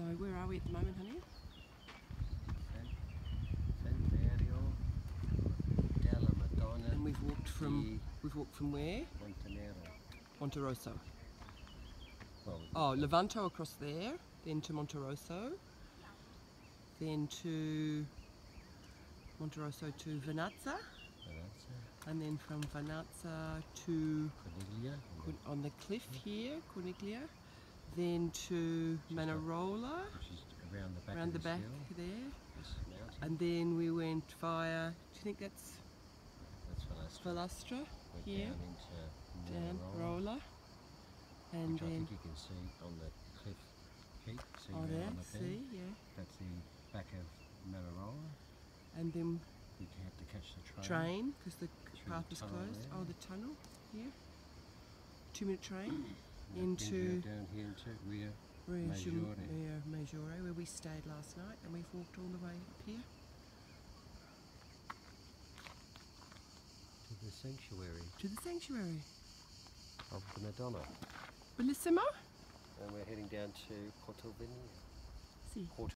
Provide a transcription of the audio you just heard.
So where are we at the moment, honey? Santuario della Madonna And we've walked from we've walked from where? Montenero. Monterosso. Well, Oh, Levanto across there, then to Monterosso, then to Monterosso to Vernazza, and then from Vernazza to Corniglia, Cor- on the cliff here, Corniglia, then to Manarola, which is around the back around the back there, and then we went via. Do you think that's That's Velastra. Valastra Went here, down Manarola, and which I then think you can see on the cliff peak. See oh there the see, yeah, That's the back of Manarola. and then you have to catch the train. train because the path was closed. there. Oh, the tunnel here. Two minute train and that brings you into down here into Rio. Rio Maggiore. Rio Maggiore, where we stayed last night, and we've walked all the way up here. to the sanctuary to the sanctuary. of the Madonna. Bellissimo? And we're heading down to Porto Venere. See. Porto